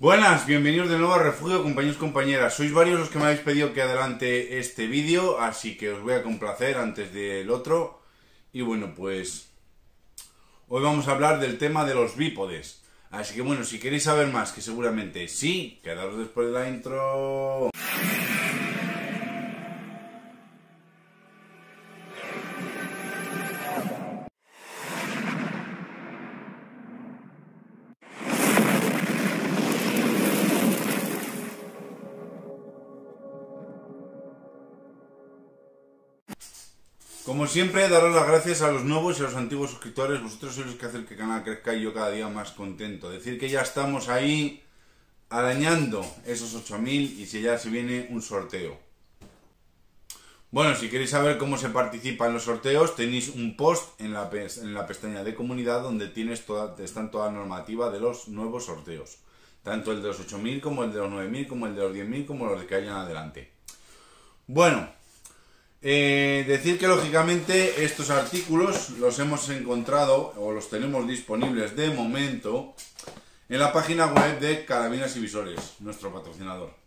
Buenas, bienvenidos de nuevo a Refugio, compañeros compañeras. Sois varios los que me habéis pedido que adelante este vídeo, así que os voy a complacer antes del otro. Y bueno, pues hoy vamos a hablar del tema de los bípodes. Así que bueno, si queréis saber más, que seguramente sí, quedaros después de la intro. Como siempre, daros las gracias a los nuevos y a los antiguos suscriptores. Vosotros sois los que hacen que el canal crezca y yo cada día más contento. Decir que ya estamos ahí arañando esos 8000 y si ya se viene un sorteo. Bueno, si queréis saber cómo se participa en los sorteos, tenéis un post en la, pestaña de comunidad donde tienes están toda la normativa de los nuevos sorteos. Tanto el de los 8000 como el de los 9000, como el de los 10000, como los que hayan adelante. Bueno, eh, decir que lógicamente estos artículos los hemos encontrado o los tenemos disponibles de momento en la página web de Carabinas y Visores, nuestro patrocinador.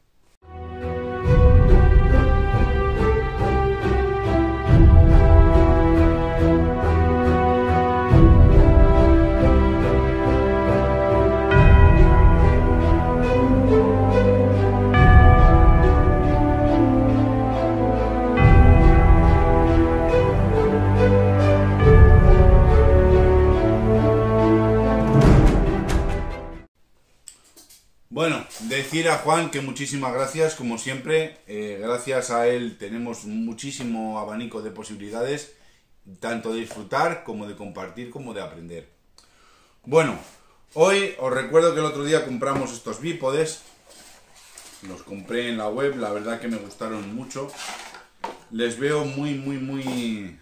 Decir a Juan que muchísimas gracias, como siempre, eh, gracias a él tenemos muchísimo abanico de posibilidades, tanto de disfrutar como de compartir, como de aprender. Bueno, hoy os recuerdo que el otro día compramos estos bípodes, los compré en la web, la verdad que me gustaron mucho, les veo muy, muy, muy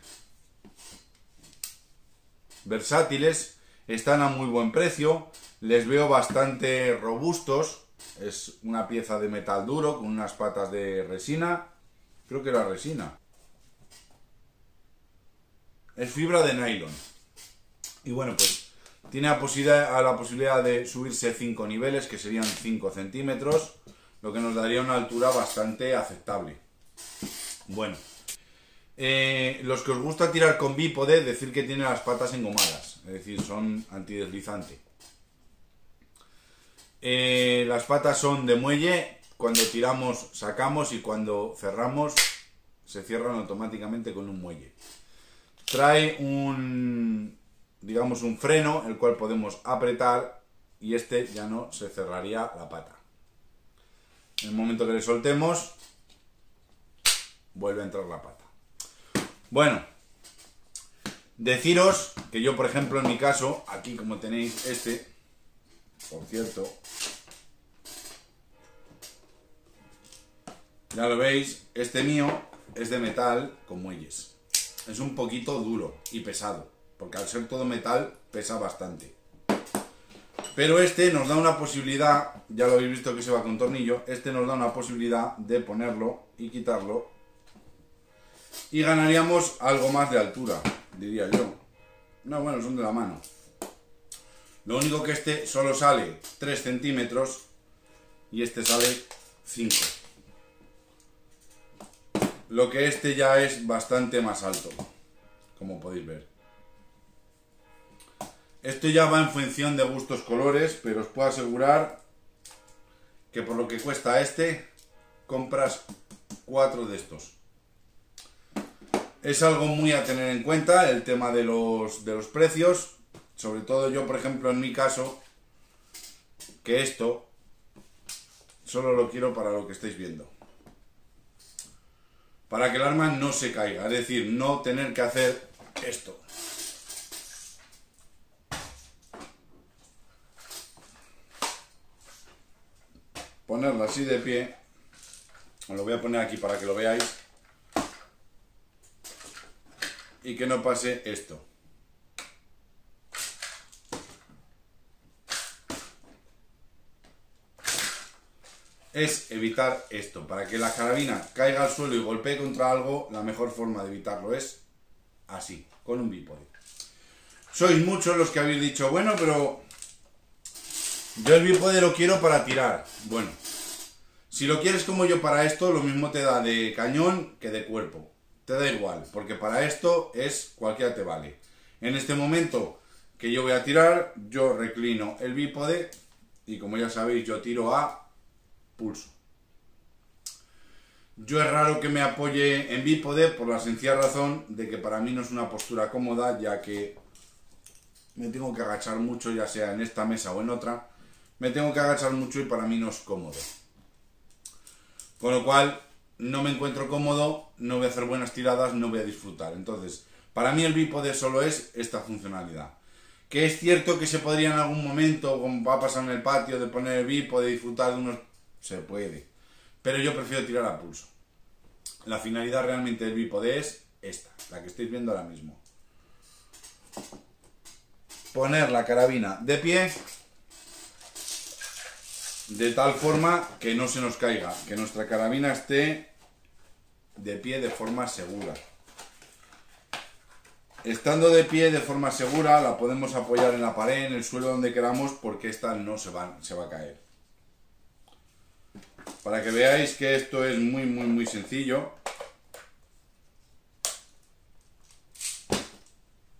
versátiles, están a muy buen precio, les veo bastante robustos. Es una pieza de metal duro con unas patas de resina. Creo que era resina. Es fibra de nylon. Y bueno, pues tiene la posibilidad, la posibilidad de subirse 5 niveles, que serían 5 centímetros, lo que nos daría una altura bastante aceptable. Bueno, eh, los que os gusta tirar con bípode, decir que tiene las patas engomadas, es decir, son antideslizantes. Eh, las patas son de muelle, cuando tiramos sacamos y cuando cerramos se cierran automáticamente con un muelle. Trae un, digamos, un freno, el cual podemos apretar y este ya no se cerraría la pata. En el momento que le soltemos, vuelve a entrar la pata. Bueno, deciros que yo, por ejemplo, en mi caso, aquí como tenéis este, por cierto. Ya lo veis, este mío es de metal con muelles. Es un poquito duro y pesado, porque al ser todo metal pesa bastante. Pero este nos da una posibilidad, ya lo habéis visto que se va con tornillo, este nos da una posibilidad de ponerlo y quitarlo. Y ganaríamos algo más de altura, diría yo. No, bueno, son de la mano. Lo único que este solo sale 3 centímetros y este sale 5. Lo que este ya es bastante más alto, como podéis ver. Esto ya va en función de gustos colores, pero os puedo asegurar que por lo que cuesta este, compras 4 de estos. Es algo muy a tener en cuenta el tema de los, de los precios, sobre todo yo, por ejemplo, en mi caso, que esto solo lo quiero para lo que estáis viendo. Para que el arma no se caiga, es decir, no tener que hacer esto. Ponerla así de pie. Os lo voy a poner aquí para que lo veáis. Y que no pase esto. Es evitar esto. Para que la carabina caiga al suelo y golpee contra algo, la mejor forma de evitarlo es así, con un bípode. Sois muchos los que habéis dicho, bueno, pero Yo el bípode lo quiero para tirar. Bueno, si lo quieres como yo para esto, lo mismo te da de cañón que de cuerpo. Te da igual, porque para esto es cualquiera te vale. En este momento que yo voy a tirar, yo reclino el bípode y como ya sabéis, yo tiro a pulso. Yo es raro que me apoye en bípode por la sencilla razón de que para mí no es una postura cómoda, ya que me tengo que agachar mucho, ya sea en esta mesa o en otra, me tengo que agachar mucho y para mí no es cómodo. Con lo cual, no me encuentro cómodo, no voy a hacer buenas tiradas, no voy a disfrutar. Entonces, para mí el bípode solo es esta funcionalidad. Que es cierto que se podría en algún momento, como va a pasar en el patio, de poner el bípode, disfrutar de unos... Se puede. Pero yo prefiero tirar a pulso. La finalidad realmente del bípode es esta, la que estáis viendo ahora mismo. Poner la carabina de pie de tal forma que no se nos caiga, que nuestra carabina esté de pie de forma segura. Estando de pie de forma segura, la podemos apoyar en la pared, en el suelo, donde queramos, porque esta no se va, se va a caer. Para que veáis que esto es muy, muy, muy sencillo.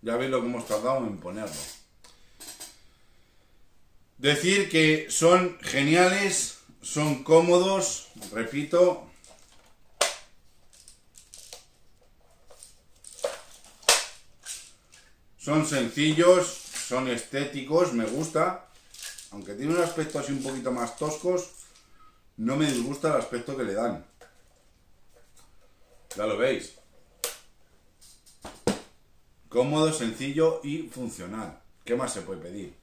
Ya veis lo que hemos tardado en ponerlo. Decir que son geniales, son cómodos, repito. Son sencillos, son estéticos, me gusta. Aunque tiene un aspecto así un poquito más toscos, no me disgusta el aspecto que le dan. Ya lo veis. Cómodo, sencillo y funcional. ¿Qué más se puede pedir?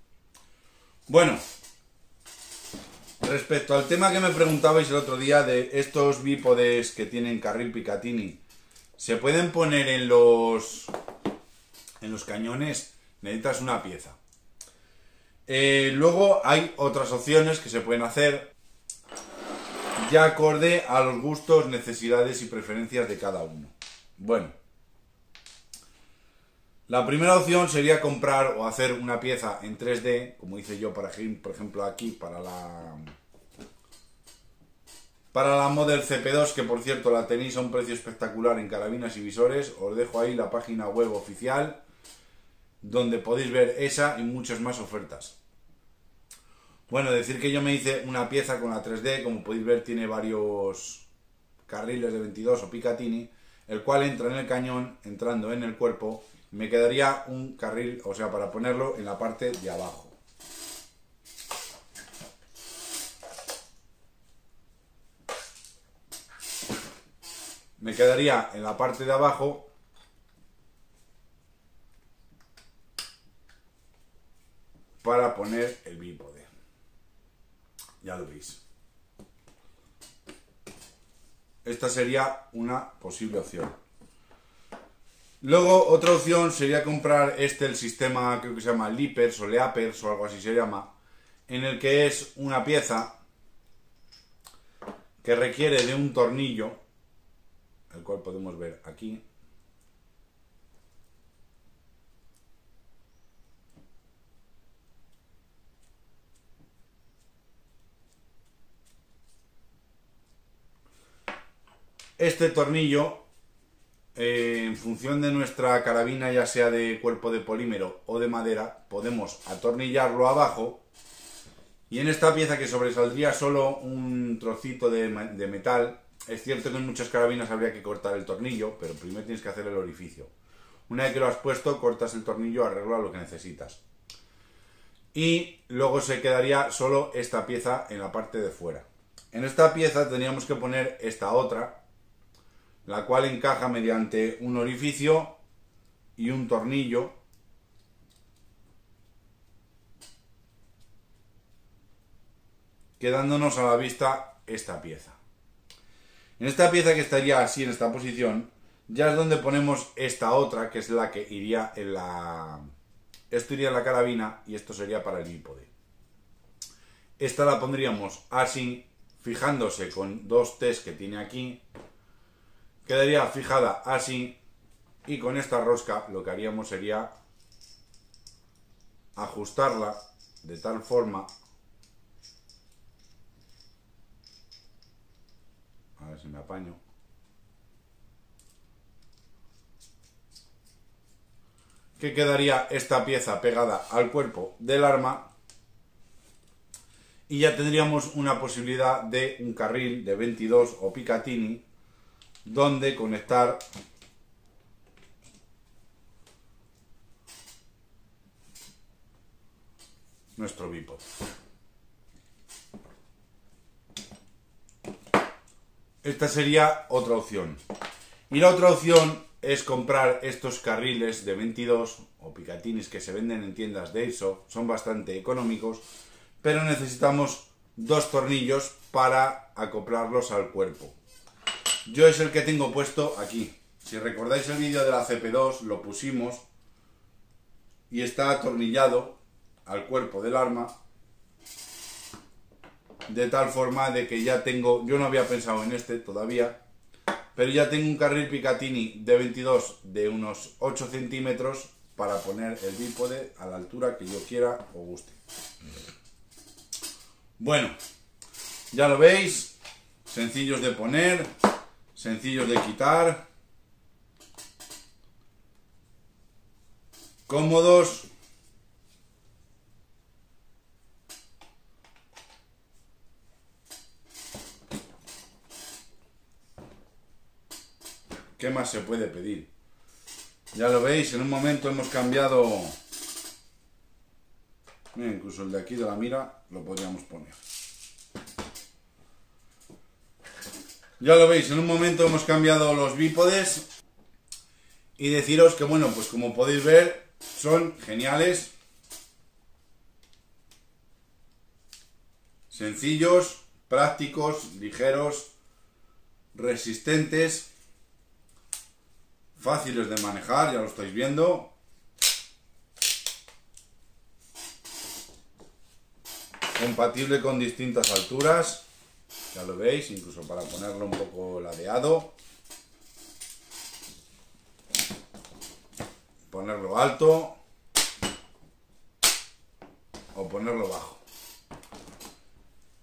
Bueno, respecto al tema que me preguntabais el otro día de estos bípodes que tienen carril Picatinny, ¿se pueden poner en los en los cañones? Necesitas una pieza. Eh, luego hay otras opciones que se pueden hacer ya acorde a los gustos, necesidades y preferencias de cada uno. Bueno, la primera opción sería comprar o hacer una pieza en 3D, como hice yo, por ejemplo, aquí para la para la Model CP2, que por cierto la tenéis a un precio espectacular en carabinas y visores. Os dejo ahí la página web oficial, donde podéis ver esa y muchas más ofertas. Bueno, decir que yo me hice una pieza con la 3D, como podéis ver tiene varios carriles de 22 o Picatinny, el cual entra en el cañón, entrando en el cuerpo me quedaría un carril, o sea, para ponerlo en la parte de abajo. Me quedaría en la parte de abajo para poner el bípode. Ya lo veis. Esta sería una posible opción. Luego, otra opción sería comprar este, el sistema, creo que se llama Leapers o Leapers o algo así se llama, en el que es una pieza que requiere de un tornillo, el cual podemos ver aquí. Este tornillo eh, en función de nuestra carabina, ya sea de cuerpo de polímero o de madera, podemos atornillarlo abajo y en esta pieza que sobresaldría solo un trocito de, metal, es cierto que en muchas carabinas habría que cortar el tornillo, pero primero tienes que hacer el orificio. Una vez que lo has puesto, cortas el tornillo, arregla lo que necesitas. Y luego se quedaría solo esta pieza en la parte de fuera. En esta pieza tendríamos que poner esta otra, la cual encaja mediante un orificio y un tornillo quedándonos a la vista esta pieza. En esta pieza que estaría así en esta posición, ya es donde ponemos esta otra, que es la que iría en la... Esto iría en la carabina y esto sería para el bípode. Esta la pondríamos así, fijándose con dos T's que tiene aquí, quedaría fijada así y con esta rosca lo que haríamos sería ajustarla de tal forma. A ver si me apaño. Que quedaría esta pieza pegada al cuerpo del arma. Y ya tendríamos una posibilidad de un carril de 22 o Picatinny donde conectar nuestro bipod. Esta sería otra opción. Y la otra opción es comprar estos carriles de 22 o picatinis que se venden en tiendas de eso. Son bastante económicos, pero necesitamos dos tornillos para acoplarlos al cuerpo. Yo es el que tengo puesto aquí. Si recordáis el vídeo de la CP2, lo pusimos y está atornillado al cuerpo del arma de tal forma de que ya tengo, yo no había pensado en este todavía, pero ya tengo un carril Picatinny de 22 de unos 8 centímetros para poner el bípode a la altura que yo quiera o guste. Bueno, ya lo veis, sencillos de poner, sencillos de quitar, cómodos, ¿Qué más se puede pedir? Ya lo veis, en un momento hemos cambiado... incluso el de aquí de la mira lo podríamos poner. Ya lo veis, en un momento hemos cambiado los bípodes. Y deciros que, bueno, pues como podéis ver, son geniales. Sencillos, prácticos, ligeros, resistentes fáciles de manejar, ya lo estáis viendo. Compatible con distintas alturas, ya lo veis, incluso para ponerlo un poco ladeado. Ponerlo alto o ponerlo bajo.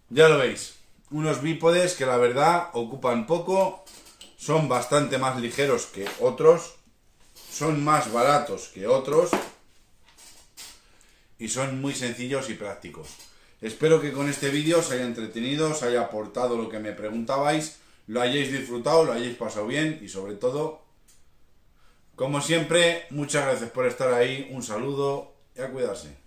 Ya lo veis, unos bípodes que la verdad ocupan poco son bastante más ligeros que otros, son más baratos que otros y son muy sencillos y prácticos. Espero que con este vídeo os haya entretenido, os haya aportado lo que me preguntabais, lo hayáis disfrutado, lo hayáis pasado bien y sobre todo, como siempre, muchas gracias por estar ahí, un saludo y a cuidarse.